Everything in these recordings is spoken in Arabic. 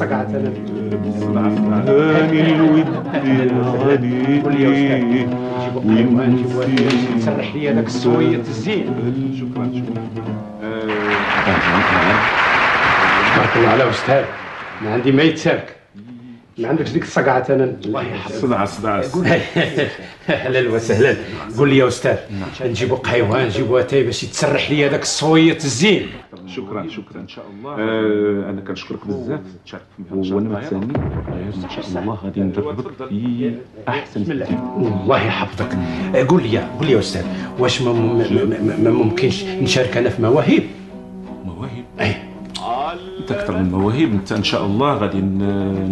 ديك الصقعه أنا هاني الود عليك قول لي تسرح لي هذاك السويه الزين شكرا شكرا بارك الله على أستاذ ما عندي ما يتسابك ما عندكش ديك الصقعة أنا؟ الله يحفظك صدع صدع. أهلا وسهلا. قول لي يا أستاذ نجيبو حيوان نجيبو أتاي باش يتسرح لي هذاك الصويه الزين. شكرا شكرا إن شاء الله. آه أنا كنشكرك بزاف. وأنا ثاني إن شاء الله. غادي ندربك في أحسن بسم الله. الله يحفظك قول لي قول لي يا أستاذ واش ما, ما, ما, ما ممكنش نشارك أنا في مواهب؟ أكثر من مواهب أنت إن شاء الله غادي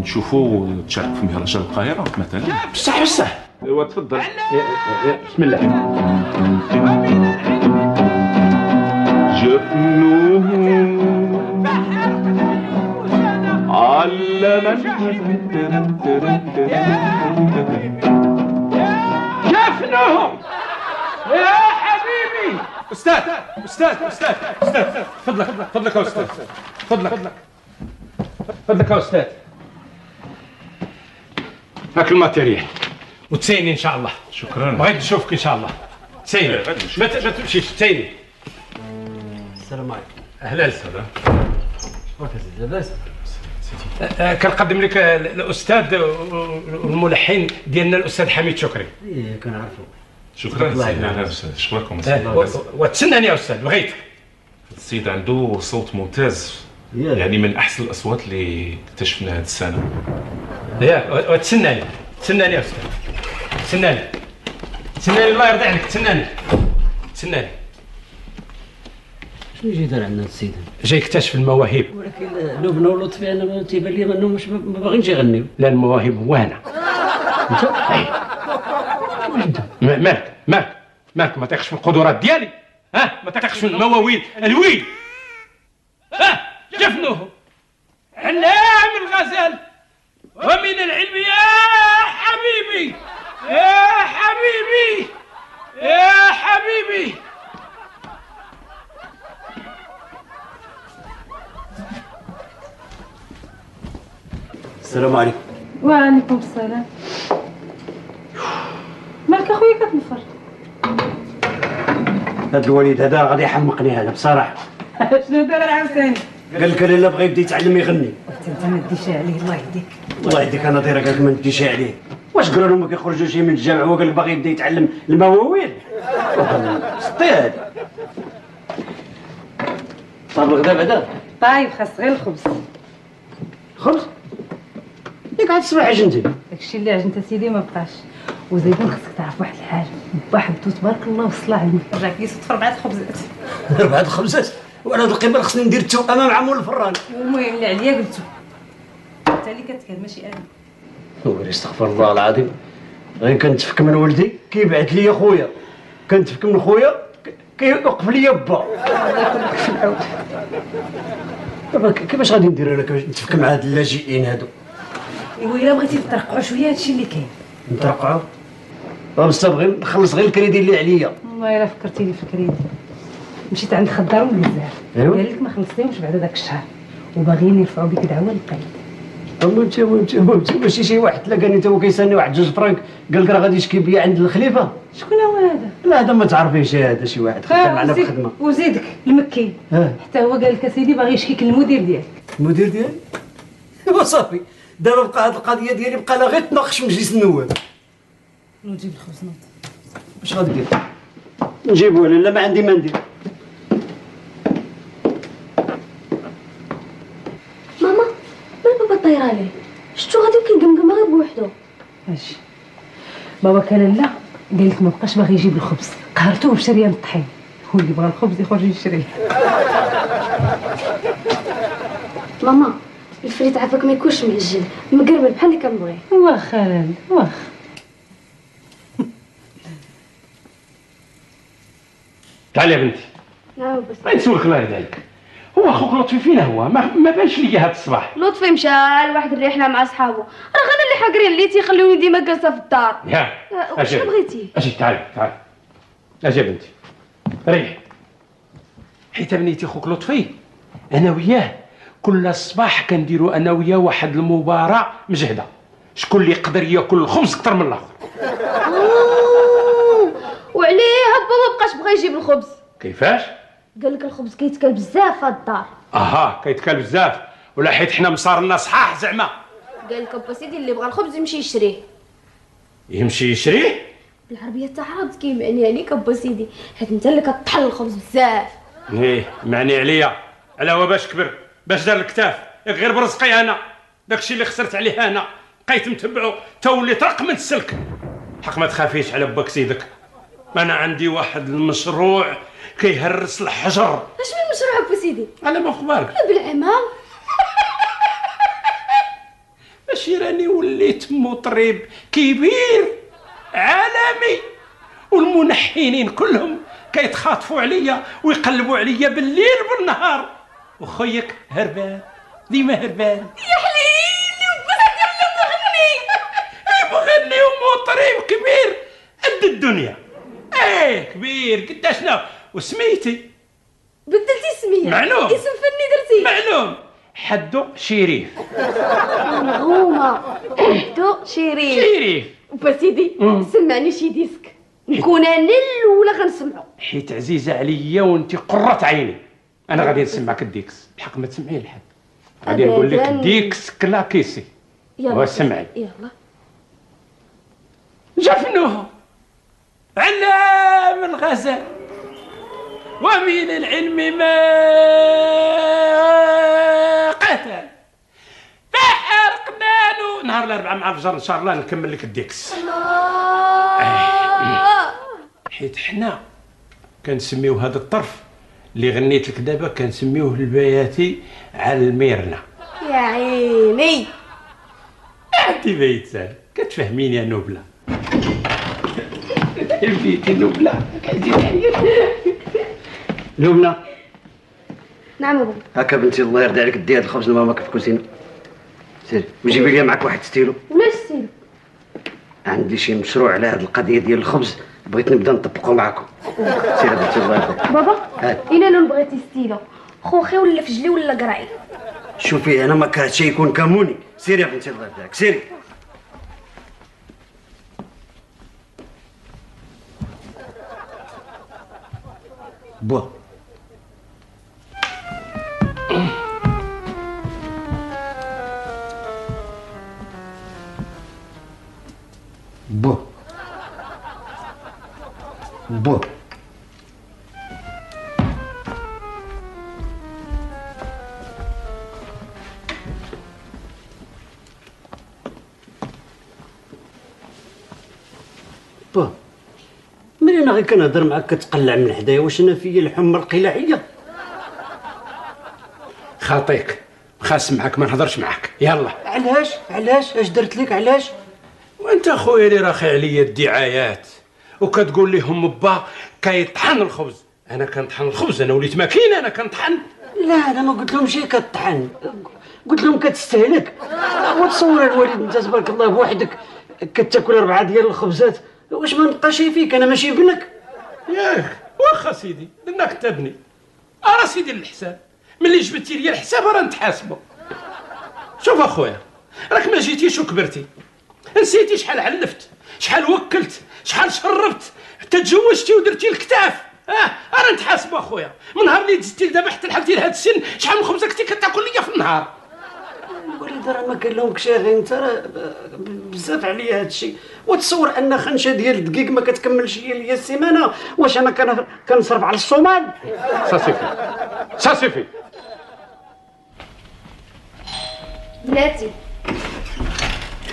نشوفوا تشارك في مهرجان القاهرة مثلا. بصح بصح. أيوا تفضل. بسم الله. جفنه علمني جفنهم أستاذ أستاذ أستاذ أستاذ فضلك فضلك يا أستاذ فضلك فضلك يا أستاذ. هاك الماتيريال. وتسيني إن شاء الله. شكرا. بغيت نشوفك إن شاء الله. تسيني. ما ت- ما تمشيش تسيني. السلام عليكم. أهلا وسهلا. واش لاباس كنقدم لك ال- الأستاذ والملحن ديالنا الأستاذ حميد شكري. إيه كنعرفو. شكرا سيدنا يعينك. أستاذ. شكركم وتسناني يا أستاذ بغيتك السيد عنده صوت ممتاز. ياك. يعني من أحسن الأصوات اللي اكتشفنا هذه السنة. يا و- وتسناني تسناني يا أستاذ. تسناني تسناني الله يرضي عليك. تسناني تسناني شنو يجي دار عندنا السيد جاي يكتشف المواهب. ولكن لبنى ولطفي أنا ما تيبان لي انهم مش ما باغينش يغنيو. لا المواهب هو أنا انت م- مالك مالك مالك ما تاخش في القدرات ديالي. ها؟ ما تاخش في المواويل الويل. ها؟ جفنه علام الغزال. ومن العلم يا حبيبي. يا حبيبي. يا حبيبي. السلام عليكم. وعليكم السلام. مالك اخويا كتنفر هذا الوليد هذا غادي يحمقني هذا بصراحة. شنو دار عاوتاني؟ قال لك أنا لا بغى يبدا يتعلم يغني. أنت ما تديش عليه الله يهديك. الله يهديك أنا دايره قال لك ما نديش عليه. واش قالوا له ما كيخرجوش من الجامع؟ هو قال لك باغي يبدا يتعلم المواويل. سطي هذا. صار الغدا بعدا طيب خاص غير الخبز. خبز؟ ياك عاد حاجة انت داكشي اللي عجنت سيدي ما بقاش. وزيدون خاصك تعرف واحد الحاجة. با حبتو تبارك الله وصلى عليه راه كيصدف اربعه خبزات. اربعه خبزات. وأنا هاد القيمه خصني ندير التوأمه مع مول الفران. المهم اللي عليا قلتو. انت اللي كتكلم ماشي أنا. ويلي استغفر الله العظيم. غير كنتفك من ولدي كيبعث لي خويا. كنتفك من خويا كيوقف لي با دابا كيفاش غادي ندير أنا؟ كيفاش نتفك مع هاد اللاجئين هادو؟ إلا بغيتي ترقعوا شوية هادشي اللي كاين. نترقعوا بس بغي نخلص غير الكريدي اللي عليا. والله إلا فكرتيني في الكريدي. مشيت عند الخضار والجزار أيوا. قال لك ما خلصتيهمش بعد داك الشهر. وباغيين يرفعوا بك دعوة للقايد. اما انت انت انت ماشي شي واحد تلاقاني هو كيسالني واحد جوج فرانك. قال لك راه غادي يشكي بيا عند الخليفة. شكون هو هذا؟ لا هذا ما تعرفيش هذا شي واحد خدام في وزيد- الخدمة. وزيدك المكي آه. حتى هو قال لك أسيدي باغي يشكيك المدير ديالك. المدير ديالي؟ وصافي دابا بقى هاد القضية ديالي بقى لها غير تناقش في مجلس النواب. نجيب الخبز نوض اش غادير نجيبوه لا ما عندي ما ندير ماما مال بابا طاير عليه. شفتو غادي كيقمقم غير بوحدو. أجي بابا كان لا قال لك ما بقاش باغي يجيب الخبز. قهرتوه بشريان الطحين. هو اللي بغى الخبز يخرج يشريه ماما الفريت عافاك ما يكونش معجن مقربل بحال اللي كنبغي. واخا واخا. تعال يا بنتي. نعم بس ما نسولك الله يرضى عليك هو أخوك لطفي فين هو؟ ما, ما بانش ليا هذا الصباح. لطفي مشى لواحد الرحله مع صحابه راه أنا اللي حاقرين اللي تيخلوني ديما جالسة في الدار. يا واش. بغيتي؟ أجي تعال تعال. أجي يا بنتي. ريح. حيت بنيتي خوك لطفي أنا وياه كل صباح كنديروا أنا وياه واحد المباراة مجهدة. شكون اللي يقدر ياكل الخبز أكثر من الآخر؟ وعليه هبا ما بقاش بغا يجيب الخبز. كيفاش؟ قال لك الخبز كيتكال بزاف في الدار. أها كيتكال بزاف. ولا حيت حنا مصارنا صحاح زعما. قال لك با سيدي اللي بغى الخبز يمشي يشريه. يمشي يشريه؟ بالعربية تاع عرض كيمعني عليك با سيدي. حيت أنت اللي كطحن الخبز بزاف. إيه معني عليا. على هو باش كبر باش دار الكتاف. ياك غير برزقي أنا. داكشي اللي خسرت عليه أنا. بقيت متبعو. تا وليت رق من السلك. حق ما تخافيش على باك سيدك. أنا عندي واحد المشروع كيهرس الحجر. أش من مشروعك با سيدي؟ على ما أخبارك؟ لا بالعمام. ماشي راني وليت مطرب كبير عالمي. والمنحنين كلهم كيتخاطفوا عليا ويقلبوا عليا بالليل بالنهار وخيك هربان. ديما هربان. يا حليلي وبغني مغني ومطرب كبير. قد الدنيا. إيه كبير قداش شنو وسميتي؟ بدلتي سمية. معلوم. اسم فني درتي. معلوم. حدو شريف. مغرومة. دو شيرين شريف. با سيدي سمعني شي ديسك. نكون أنا الاولى غنسمعو. حيت عزيزة عليا وانت قرة عيني. أنا غادي نسمعك الديكس. بحق ما تسمعيه لحد. غادي نقول لك. ديكس كلاكيسي يلا. وسمعي يلا. جفنه الغزال ومن العلم ما قتل. فحرقنا له نهار الأربعاء مع الفجر إن شاء الله نكمل لك الديكس. حيت حنا كنسميو هذا الطرف. اللي غنيت لك دابا كنسميوه البياتي على الميرنا. يا عيني! انت بيت كتفهميني يا نوبلة. بنتي لبنى لبنى. نعم بابا هكا بنتي الله يرضي عليك دي هاد الخبز لماماك في الكوزينه سير وجيبي لي معك واحد ستيلو. ولاش ستيلو؟ عندي شي مشروع على هاد القضية ديال الخبز بغيت نبدا نطبقو معاكم. سير بنتي الله يرضي بابا. إينا لون بغيتي ستيلو. خوخي ولا فجلي ولا قرعي شوفي أنا ما كرهت شي يكون كموني. سيري يا بنتي الله يرضي عليك سيري بوا بوا بوا با ملي أنا غير كنهضر معاك كتقلع من حدايا واش أنا فيا الحمى القلاعية؟ خاطيك خاص معك ما نهضرش معك يلا. علاش؟ علاش؟ اش درت لك؟ علاش؟ وأنت خويا اللي راخي عليا الدعايات وكتقول لهم با كيطحن الخبز. أنا كنطحن الخبز أنا وليت ماكينة أنا كنطحن. لا أنا ما قلت لهمش كطحن قلت لهم كتستهلك. وتصور الوالد أنت تبارك الله بوحدك كتاكل أربعة ديال الخبزات. واش ما نبقى شي فيك؟ أنا ماشي ابنك ياك واخا سيدي درناك تبني. ارا سيدي الحساب. ملي جبتي لي الحساب راه نتحاسبوا شوف أخويا راك ما جيتيش وكبرتي. نسيتي شحال علفت شحال وكلت شحال شربت حتى تزوجتي ودرتي الكتاف. آه أنا نتحاسبوا أخويا. من نهار اللي دزتي لدابا حتى لحقتي لهذا السن شحال من خبزة كنتي كتاكل ليا في النهار. الوالد راه ما قال لهمكش يا أخي انت راه بزاف عليا هذا الشيء وتصور أن خنشة ديال الدقيق ما كتكملش هي ليا السيمانة. واش أنا كنصرف على الصومال؟ ساسيفي ساسيفي بلاتي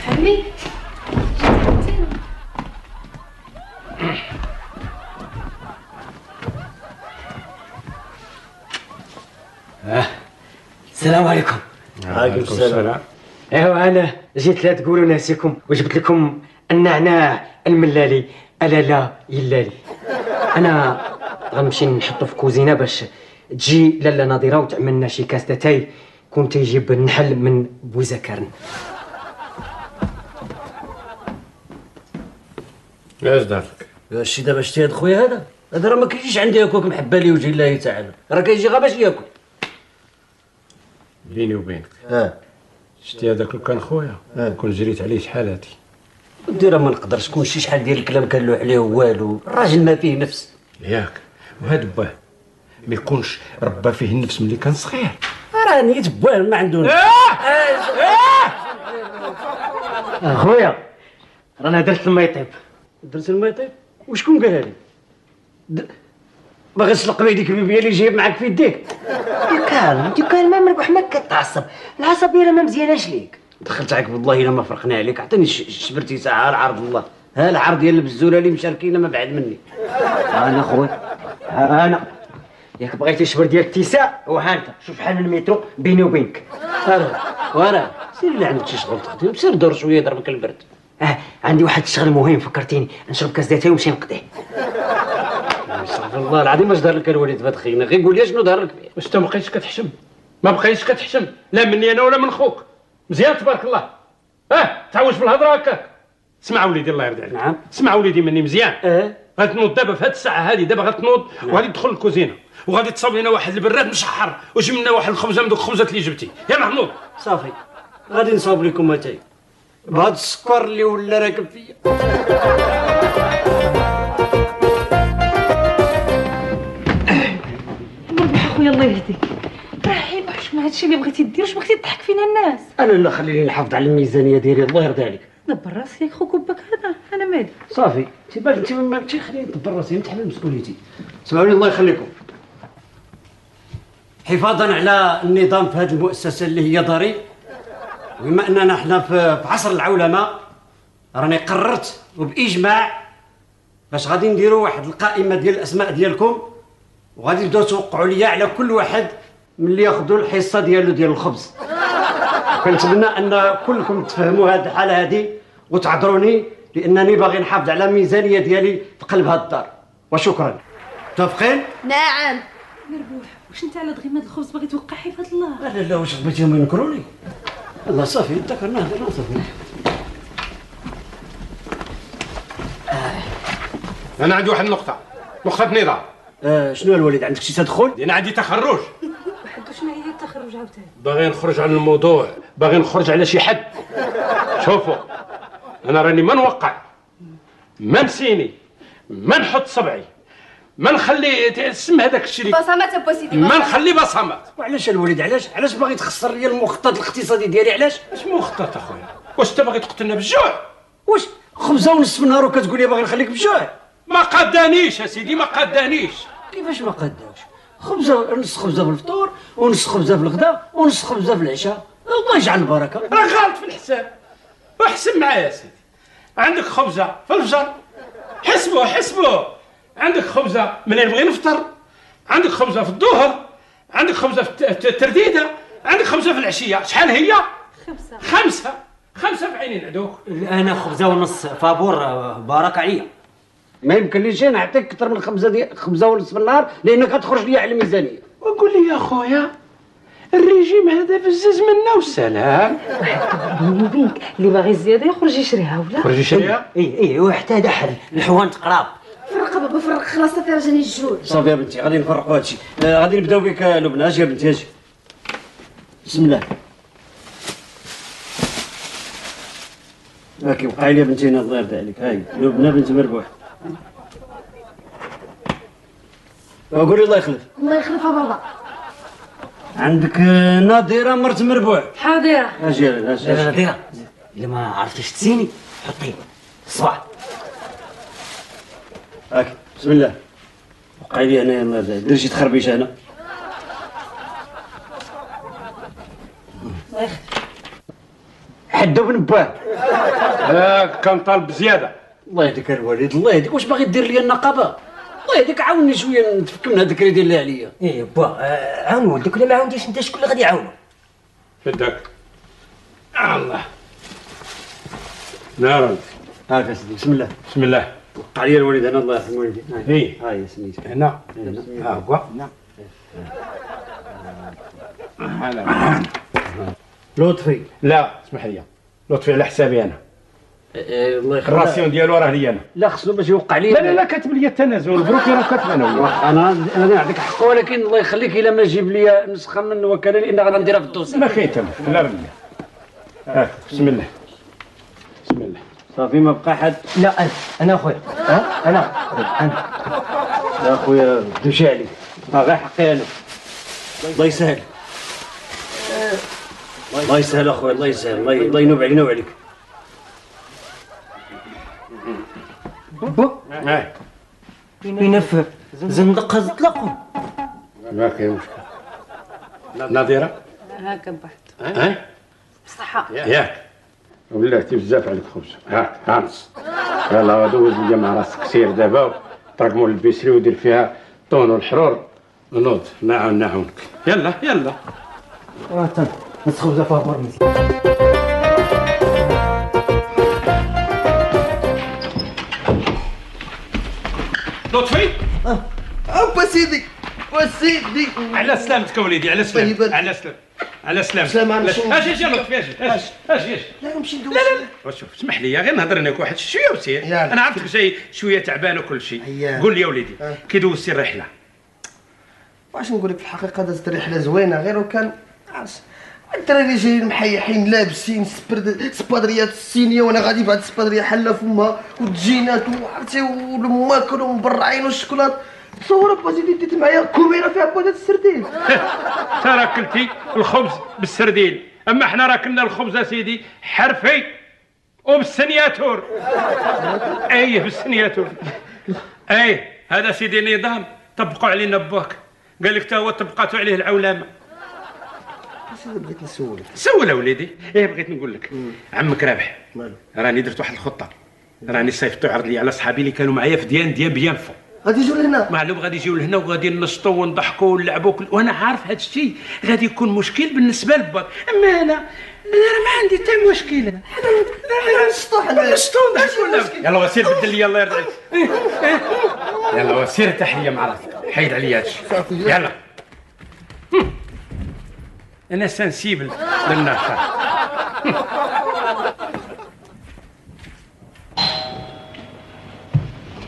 عمي السلام عليكم. عليكم السلام. ايوا أنا جيت لا تقولوا ناسيكم وجبت لكم النعناع الملالي. ألا لا يلالي أنا غنمشي نحطو في كوزينة باش تجي لاله ناظرة وتعمل لنا شي كاس تاي كون تيجيب النحل من بوزكرن. اش دارك الشي دابا شتي هاد خويا هذا؟ هذا راه ما كيجيش عندي هكاك محبة لي وجه الله تعالى. راه كيجي غير باش ياكل بيني وبينك. آه. شتي هذاك لو كان خويا كون جريت عليه شحال هادي؟ ودي راه ما نقدرش كون شي شحال ديال الكلام كان له عليه والو. الراجل ما فيه نفس. ياك. وهاد باه ما يكونش ربى فيه النفس ملي كان صغير. راه نيت بواه ما عنده نفس. اخويا رانا درت الماء يطيب درت الماء طيب؟ وشكون قالها لي باغي تسلق بيه ديك البيبيه اللي جايب معاك في يديك. كان كان ما مربح ما كتعصب. العصبيه راه ما مزياناش ليك؟ دخلت عليك والله إلا ما فرقنا عليك. عطيني شبرتي ساعة العرض الله. ها العرض ديال البزولة اللي مشاركين ما بعد مني. أنا خويا أنا. ياك بغيتي شبر ديال التيساع وها أنت شوف شحال من المترو بيني وبينك. وراه وراه سير اللي عندك شي شغل تخدم. سير دور شوية ضربك البرد. أه عندي واحد الشغل مهم فكرتيني. نشرب كاس داتاي ونمشي نقضيه. استغفر الله العظيم اش دار لك الوالد فهاد خينا. غير قول لي شنو دار لك؟ واش انت ما بقيتش كتحشم؟ ما بقيتش كتحشم؟ لا مني أنا ولا من خوك. مزيان تبارك الله. آه تعوج في الهضره هكاك. اسمع وليدي الله يرضي عليك. نعم. اسمع وليدي مني مزيان. آه غتنوض دابا في هاد الساعة هذه دابا غتنوض وغادي تدخل الكوزينه وغادي تصاوب لنا واحد البراد مشحر وجيب لنا واحد الخبزة من دوك الخبزات اللي جبتي. يلا نوض صافي. غادي نصاوب لكم اتاي بهاد السكر اللي ولا راكب فيا. الله يهديك عيب واش ما هادشي اللي بغيتي دير واش بغيتي تضحك فينا الناس؟ أنا لا خليني نحافظ على الميزانية ديالي الله يرضي عليك. دبر راسك ياك خوك باك هذا أنا مالي. صافي انت باش انت ما انت خليني ندبر راسي نتحمل مسؤوليتي اسمعوني الله يخليكم. حفاظا على النظام في هذه المؤسسة اللي هي ضريب بما أننا إحنا في في عصر العولمة راني قررت وبإجماع باش غادي نديروا واحد القائمة ديال الأسماء ديالكم. وغادي تبداو توقعوا لي على كل واحد من اللي ياخذوا الحصة ديالو ديال الخبز. كنتمنى أن كلكم تفهموا هذه الحالة هذه وتعذروني لأنني باغي نحافظ على الميزانيه ديالي في قلب هذه الدار. وشكرا. متفقين؟ نعم. مربوح واش أنت على دغيا هاد الخبز باغي توقع حفاظ الله؟ لا لا واش بغيتيهم ينكروني الله صافي ذكرنا هضرنا صافي. أنا عندي واحد النقطة. نقطة نظام. آه شنو يا الوالد عندك شي تدخل؟ أنا عندي تخرج. شنو هي التخرج عاوتاني؟ باغي نخرج على الموضوع. باغي نخرج على شي حد. شوفوا أنا راني ما نوقع. ما نسيني. ما نحط صبعي. ما نخلي تسمى هذاك الشيء بصمات بوسيدي ما نخلي بصمات. وعلاش الوالد علاش؟ علاش باغي تخسر لي المخطط الاقتصادي ديالي؟ علاش؟ اش مخطط اخويا؟ واش انت باغي تقتلنا بالجوع؟ واش؟ خبزة ونص في النهار وكتقول لي باغي نخليك بجوع ما قدانيش يا سيدي ما قدانيش. كيفاش ما قداش؟ خبزه نص خبزه في الفطور ونص خبزه في الغداء ونص خبزه في العشاء. الله يجعل البركة. راه غلط في الحساب. احسب معايا يا سيدي. عندك خبزة في الفجر؟ حسبوا حسبوا عندك خبزة منين نبغي نفطر؟ عندك خبزة في الظهر؟ عندك خبزة في الت- الترديدة؟ عندك خبزة في العشية؟ شحال هي؟ خمسة. خمسة. خمسة في عينين عدوك. أنا خبزة ونص فابور بارك عليا. ما يمكن ليش نعطيك أكثر من خبزه ديال خبزه ونص في النهار لأنك غتخرج لي على الميزانية. وقول لي يا خويا الريجيم هذا بزز منا والسلام بيني وبينك اللي باغي الزيادة يخرج يشريها ولا؟ خرجي شريها اي اي وحتى دحل الحوانت قراب فرق بابا فرق. خلاص صافي راه جاني الجوع صافي يا بنتي غادي نفرقوا هادشي. آه غادي نبداو بك لبنى. أجي يا بنتي أجي بسم الله. هاكي وقعي لي يا بنتي هنا الله يرضي عليك هاي لبنى بنت مربوح قولي الله يخلف الله يخلفها بابا. عندك نادره مرت مربوع. حاضرة. أجي أجي لا نادرة إلا ما عرفتيش تسيني حطي. الصباع هاك بسم الله. وقعي لي هنايا الله دير شي تخربيش هنا حدو بن باه آه كان طالب زيادة. الله يهديك الوالد الله يهديك. واش باغي دير لي النقابة؟ الله يهديك عاوني شوية نتفك من هذاك الكريدي اللي عليا. إيه با آه، عاون ولدك ولا ما عاونتيش؟ انت شكون اللي غادي يعاونو؟ فداك. الله. نار هاك سيدي بسم الله. بسم الله. وقع لي الوالد أنا الله يرحم والديك إيه. هاي يا سميتك هنا. ها هو. لطفي. لا اسمح لي. لطفي على حسابي أنا. الله يخليك الراسيون ديالو راه لي أنا. لا خصو باش يوقع لي لا لا لا كاتب لي التنازل. البروكي راه كاتب أنا. أنا أنا نعطيك حق. ولكن الله يخليك إلا ما جيب لي نسخة من الوكاله لأن غادي نديرها في الدوسي ما كاين تما لا رجع هاك بسم الله. بسم الله. صافي ما بقى حد؟ لا أنا أنا أخويا. ها؟ أنا. أنا. يا خويا دوشي عليك ها غير حقي أنا. الله يسهل. الله يسهل أخويا الله يسهل. الله ينوب علينا وعليك با في زندقة زطلقوا ما كاين مشكل. نظيرة؟ هاكا بواحد هاي بصحة ياك ولاتي بزاف عليك خبز. هاك هانس. يلا دوز ليا مع راسك. سير دابا. ترقموا البيسري ودير فيها طون والحرور. ونوض نعاون نعاونك. يلا يلا. نسخو زفا برمزي لطفي أبا سيدي وسيدي على سلامتك وليدي على سلامتك طيب. على سلامتك على سلامتك سلام على أجي؟ أجي أجي لطفي أجي أجي أجي لا نمشي ندوز لا لا وشوف اسمح لي غير نهضر لك واحد شوية وسير. أنا عرفتك جاي شوية تعبان وكل شيء. قول لي يا وليدي أه. كي دوزتي الرحله واش نقول لك في الحقيقة دازت رحلة زوينة غير وكان عرس الدراري جايين محيحين لابسين سبرد سبادريات الصينية وأنا غادي بعد السبادرية حله فمها والجينات وعرفتي والماكل ومبرعين والشوكولات. تصور با زيدي ديت معايا كوميرة فيها بودات السردين ترى كلتي الخبز بالسردين أما إحنا راه كنا الخبز سيدي حرفي وبالسنياتور. إيه بالسنياتور. إيه هذا سيدي نظام طبقوا علينا بوك قال لك تا هو طبقاتوا عليه العولمة. بغيت نسولك؟ سول وليدي. إيه بغيت نقول لك. عمك رابح. راني درت واحد الخطة. راني صيفطو عرض لي على صحابي اللي كانوا معايا في ديان ديان بيان فو. غادي يجوا لهنا؟ معلوم غادي يجيو لهنا وغادي ننشطوا ونضحكوا ونلعبوا كل... وأنا عارف هذا الشيء غادي يكون مشكل بالنسبة لباك أما أنا أنا راه ما عندي حتى مشكل. نشطوا حنا نشطوا ونضحكوا يلا وسير بدل لي الله يرضى عليك. يلا وسير تحية مع راسك. حيد عليا هادشي. يلا. هم. أنا سنسيبل للنشاط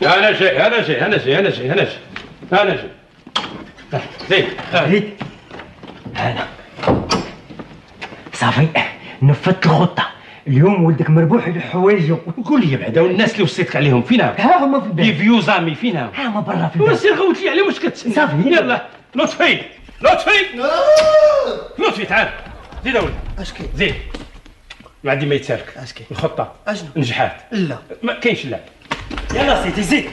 أنا جاي أنا جاي أنا جاي أنا جاي أنا جاي أنا جاي زين ريت هلا. صافي نفذت الخطة. اليوم ولدك مربوح بحوايجه قول لي بعدا والناس اللي وصيتك عليهم فين ها هما في لي البيت vieux amis فين هاو ها هما برا في البيت. وسير غوت لي عليهم واش كتسنى؟ صافي، يلا. يلا لطفي. لطفي لطفي تعال. زيد اول أش كاين؟ زيد. ما عندي ما يتسالك. أش كاين؟ الخطة. أشنو؟ نجحات. لا. ما كاينش لا. يلا سيدي زيد.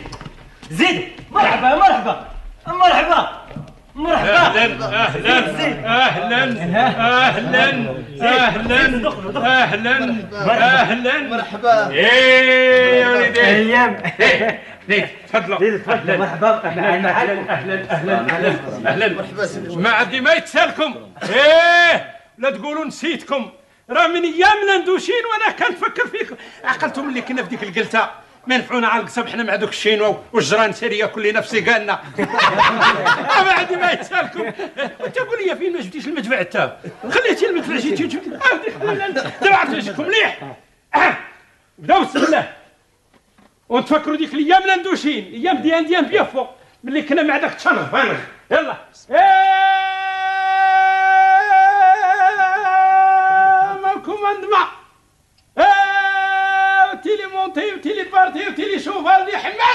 زيد. مرحبا مرحبا. مرحبا. مرحبا. أهلا أهلا أهلا أهلا أهلا أهلا أهلا. مرحبا. إيه يا وليدي. تفضلوا زيد تفضل مرحبا أهلا أهلا أهلا أهلا أهلا مرحبا سيدي ما عندي ما يتسالكم إيه لا تقولوا نسيتكم راه من أيام لاندوشين وأنا كنفكر فيكم عقلتم اللي كنا في ديك القلته ما نفعونا على القصب حنا مع دوك الشينوا والجران سيريا كل نفسي قالنا ما عندي ما يتسالكم انت قول لي فين ما جبتيش المدفع تا خليتي المدفع جيتي دابا عرفت مليح آه. بداو بسم الله وتفكروا ديك الأيام لاندوشين أيام ديان ديان بيافو ملي كنا مع داك التشنف فاهم يلا. إيه، مالكم عندما إيه، تيلي مونتي وتيلي بارتي وتيلي شوفال دي حمادي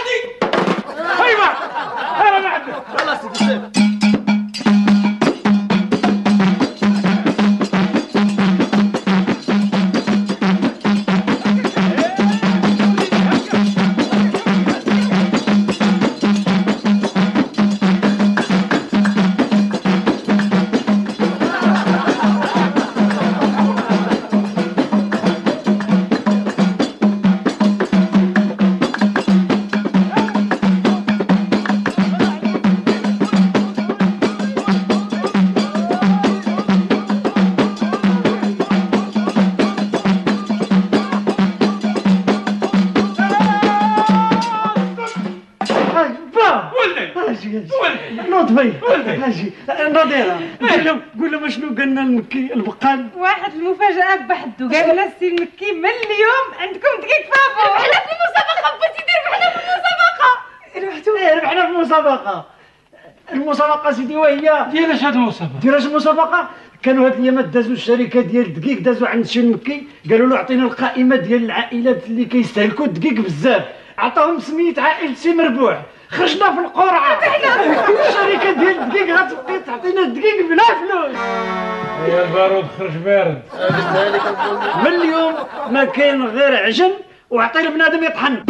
أجي نوض بي أجي ناضيرة قول لهم قول لهم شنو قالنا المكي البقال؟ واحد المفاجأة بحدو. قال لنا السي المكي من اليوم عندكم دقيق فابور إحنا في المسابقة بغيتي دير بحنا في المسابقة. ربحتوا إيه ربحنا في المسابقة. المسابقة سيدي وهي ديال اش هاد المسابقة؟ دير اش المسابقة؟ كانوا هاد الايامات دازوا الشركة ديال الدقيق دازوا عند شي مكي قالوا له عطينا القائمة ديال العائلات اللي كيستهلكوا الدقيق بزاف. عطاهم سمية عائلة سي مربوح. خرجنا في القرعة. الشركة ديال الدقيق غتبقي تعطينا الدقيق بلا فلوس. يا البارود خرج بارد. من اليوم ما كاين غير عجن وعطي البنادم يطحن.